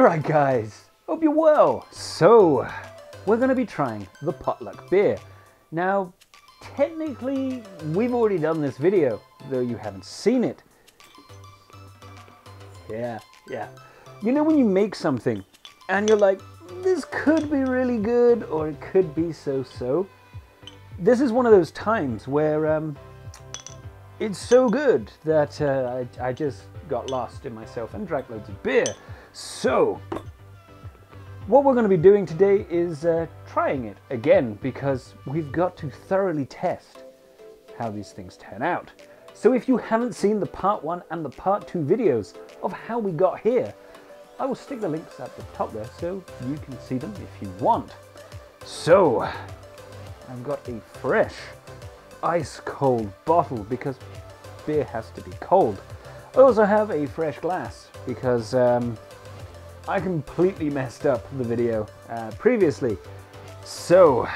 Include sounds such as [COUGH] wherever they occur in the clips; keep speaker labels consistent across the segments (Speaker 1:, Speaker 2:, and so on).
Speaker 1: You're right, guys. Hope you're well. So, we're going to be trying the potluck beer. Now, technically, we've already done this video, though you haven't seen it. Yeah, yeah. You know when you make something and you're like, this could be really good or it could be so-so? This is one of those times where um, it's so good that uh, I, I just got lost in myself and drank loads of beer. So, what we're going to be doing today is uh, trying it again because we've got to thoroughly test how these things turn out. So if you haven't seen the part one and the part two videos of how we got here, I will stick the links at the top there so you can see them if you want. So, I've got a fresh, ice cold bottle because beer has to be cold. I also have a fresh glass because um, I completely messed up the video uh, previously. So,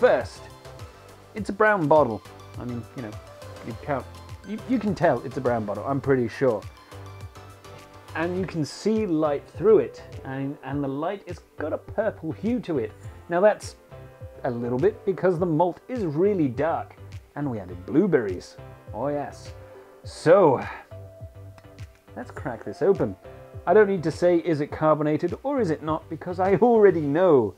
Speaker 1: first, it's a brown bottle. I mean, you know, you count you, you can tell it's a brown bottle, I'm pretty sure. And you can see light through it, and, and the light has got a purple hue to it. Now that's a little bit because the malt is really dark, and we added blueberries. Oh yes. So, let's crack this open. I don't need to say is it carbonated or is it not because I already know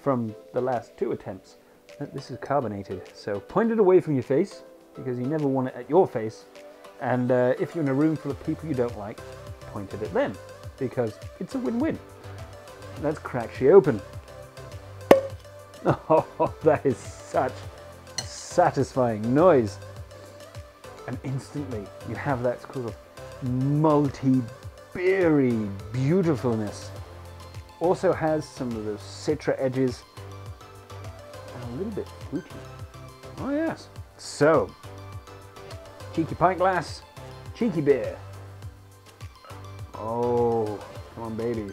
Speaker 1: from the last two attempts that this is carbonated. So point it away from your face because you never want it at your face. And uh, if you're in a room full of people you don't like, point it at them because it's a win-win. Let's crack she open. [LAUGHS] Oh, that is such a satisfying noise. And instantly you have that sort of multi-beery beautifulness. Also has some of those citra edges and a little bit fruity. Oh yes. So, cheeky pint glass, cheeky beer. Oh, come on baby.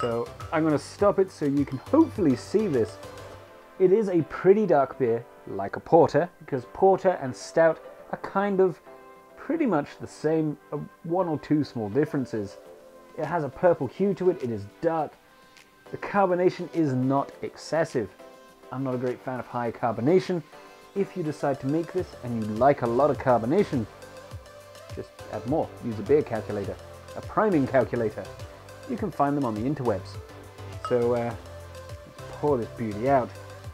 Speaker 1: So I'm to stop it so you can hopefully see this. It is a pretty dark beer, like a porter, because porter and stout are kind of pretty much the same, uh, one or two small differences. It has a purple hue to it, it is dark. The carbonation is not excessive. I'm not a great fan of high carbonation, if you decide to make this and you like a lot of carbonation, just add more. Use a beer calculator, a priming calculator. You can find them on the interwebs. So uh, pour this beauty out.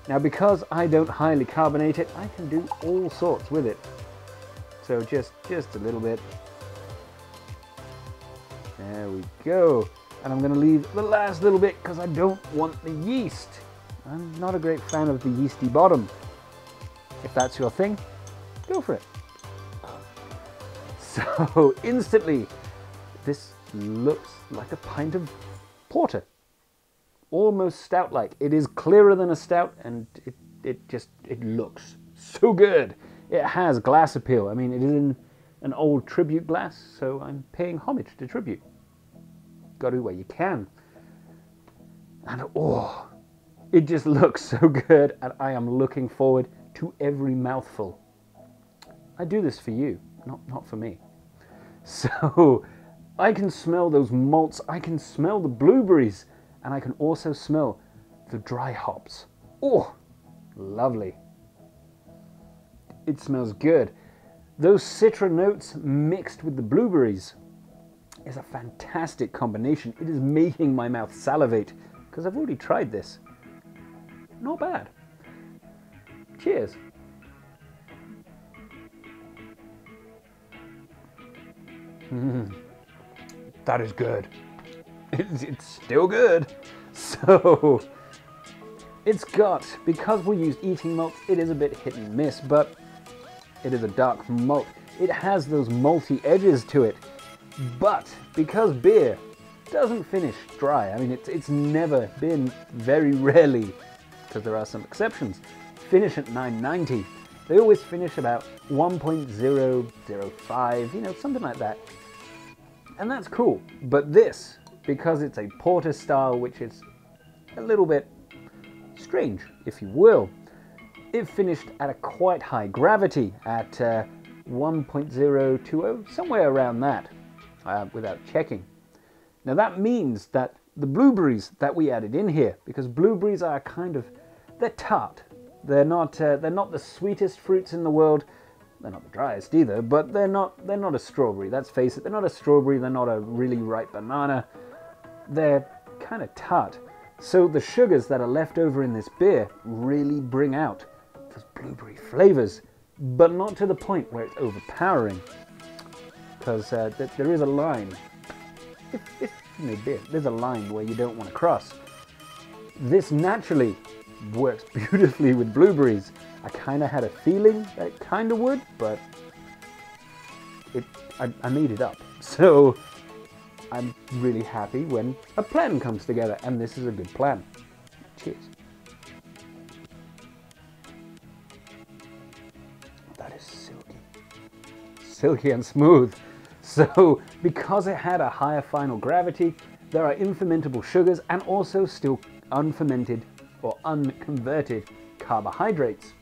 Speaker 1: Now because I don't highly carbonate it, I can do all sorts with it. So just, just a little bit. There we go. And I'm going to leave the last little bit because I don't want the yeast. I'm not a great fan of the yeasty bottom. If that's your thing, go for it. So [LAUGHS] instantly, this looks like a pint of porter. Almost stout-like. It is clearer than a stout and it, it just, it looks so good. It has glass appeal. I mean, it is in an old tribute glass, so I'm paying homage to tribute. Got to where you can. And oh, it just looks so good and I am looking forward to every mouthful. I do this for you, not, not for me. So I can smell those malts, I can smell the blueberries, and I can also smell the dry hops. Oh, lovely. It smells good. Those citra notes mixed with the blueberries is a fantastic combination. It is making my mouth salivate because I've already tried this. Not bad. Cheers. Mm, that is good. It's, it's still good. [LAUGHS] So, it's got, because we use eating malt, it is a bit hit and miss, but it is a dark malt. It has those malty edges to it, but because beer doesn't finish dry, I mean, it's, it's never been very [LAUGHS] rarely, because there are some exceptions, finish at 990. They always finish about 1.005, you know, something like that. And that's cool. But this, because it's a porter style, which is a little bit strange, if you will, it finished at a quite high gravity at uh, 1.020, somewhere around that, uh, without checking. Now that means that the blueberries that we added in here because blueberries are kind of they're tart. They're not uh, they're not the sweetest fruits in the world. They're not the driest either, but they're not they're not a strawberry. Let's face it, they're not a strawberry. They're not a really ripe banana. They're kind of tart. So the sugars that are left over in this beer really bring out blueberry flavors, but not to the point where it's overpowering. Because uh, th- there is a line. If, if there's a line where you don't want to cross. This naturally works [LAUGHS] beautifully with blueberries. I kind of had a feeling that it kind of would, but it I, I made it up. [LAUGHS] So I'm really happy when a plan comes together, and this is a good plan. Cheers. Silky and smooth. [LAUGHS] So, because it had a higher final gravity, there are infermentable sugars and also still unfermented or unconverted carbohydrates.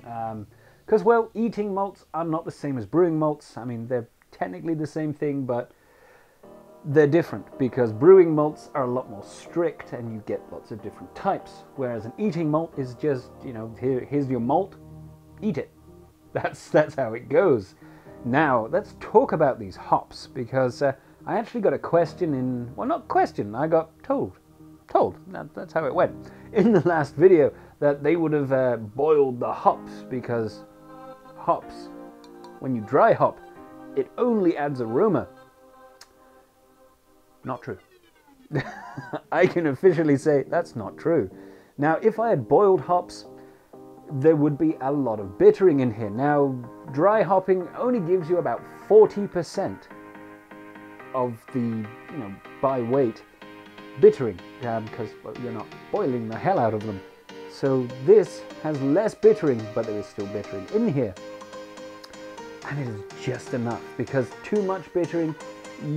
Speaker 1: Because, um, well, eating malts are not the same as brewing malts. I mean, they're technically the same thing, but they're different because brewing malts are a lot more strict and you get lots of different types. Whereas an eating malt is just, you know, here, here's your malt, eat it. [LAUGHS] That's, that's how it goes. Now, let's talk about these hops because uh, I actually got a question in, well, not question, I got told, told, that, that's how it went, in the last video that they would have uh, boiled the hops because hops, when you dry hop, it only adds a aroma not true. [LAUGHS] I can officially say that's not true. Now, if I had boiled hops, there would be a lot of bittering in here. Now, dry hopping only gives you about 40% of the, you know, by weight bittering um, because well, you're not boiling the hell out of them. So this has less bittering, but there is still bittering in here. And it is just enough because too much bittering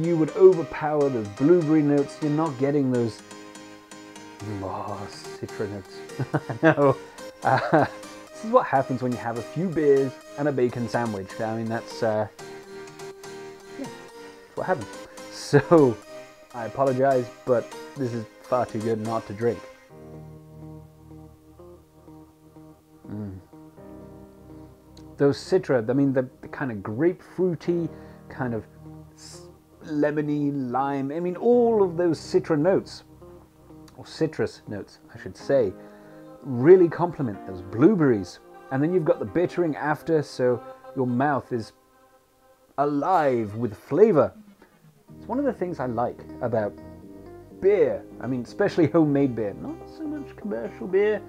Speaker 1: you would overpower those blueberry notes. You're not getting those oh, citra notes. [LAUGHS] no. [LAUGHS] is what happens when you have a few beers and a bacon sandwich. I mean, that's, uh, yeah, that's what happens. [LAUGHS] So, I apologize, but this is far too good not to drink. Mm. Those citra, I mean, the, the kind of grapefruity, kind of lemony, lime. I mean, all of those citra notes, or citrus notes, I should say, really complement those blueberries. And then you've got the bittering after, so your mouth is alive with flavor. It's one of the things I like about beer. I mean, especially homemade beer. Not so much commercial beer.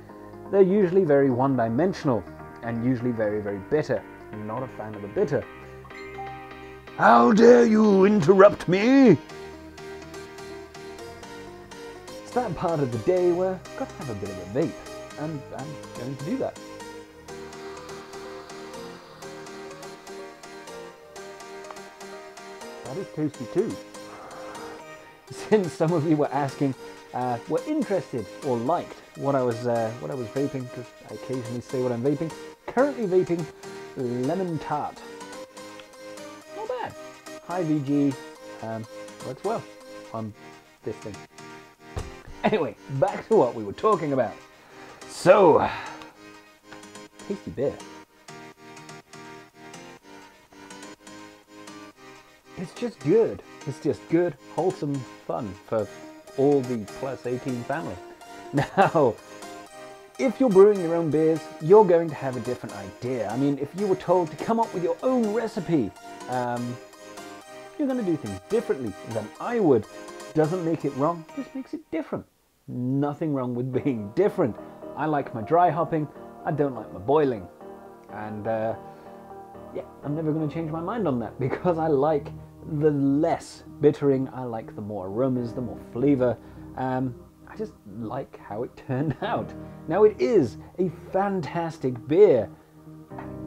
Speaker 1: They're usually very one dimensional and usually very, very bitter. I'm not a fan of the bitter. How dare you interrupt me? It's that part of the day where I've got to have a bit of a vape, and I'm going to do that. That is tasty too. [LAUGHS] Since some of you were asking, uh, were interested or liked what I was uh, what I was vaping, because I occasionally say what I'm vaping. Currently vaping lemon tart Not bad. high VG um, works well on this thing. Anyway, back to what we were talking about. So, tasty beer. It's just good. It's just good, wholesome fun for all the plus 18 family. [LAUGHS] Now, if you're brewing your own beers, you're going to have a different idea. I mean, if you were told to come up with your own recipe, um, you're going to do things differently than I would. Doesn't make it wrong, just makes it different. Nothing wrong with being different. I like my dry hopping, I don't like my boiling. And uh, yeah, I'm never going to change my mind on that [LAUGHS] because I like the less bittering, I like the more aromas, the more flavor. Um, I just like how it [LAUGHS] turned out. Now, it is a fantastic beer.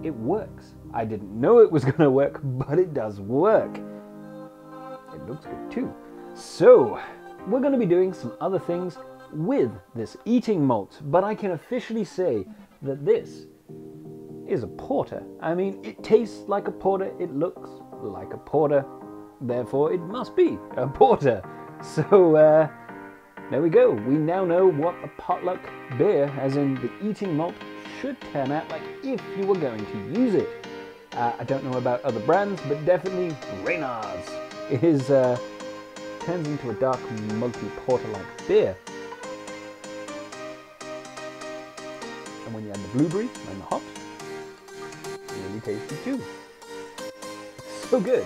Speaker 1: It works. I didn't know it was [LAUGHS] going to work, but it does work It looks good too. So, we're going to be doing some other things with this eating malt, but I can officially say that this is a porter. I mean, it tastes like a porter, it looks like a porter, therefore it must be a porter. [LAUGHS] So, uh, there we go. We now know what a potluck beer, as in the eating malt, should turn out like if you were going to use it. Uh, I don't know about other brands, but definitely Reynard's is uh, turns into a dark multi porter-like beer. And when you add the blueberry and the hops, really tasty too. So good.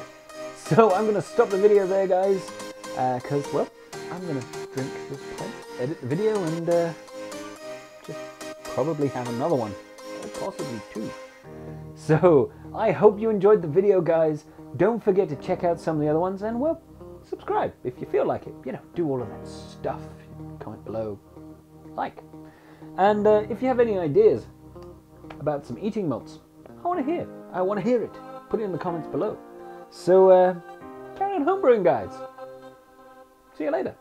Speaker 1: So I'm going to stop the video there, guys, because, uh, well, I'm going to drink this pint, edit the video, and uh, just probably have another one, or possibly two. So I hope you enjoyed the video, guys. Don't forget to check out some of the other ones, and, well, subscribe if you feel like it. You know, do all of that stuff. Comment below, like. And uh, if you have any ideas about some eating malts, I want to hear. I want to hear it. Put it in the comments below. So, uh, carry on homebrewing, guys. See you later.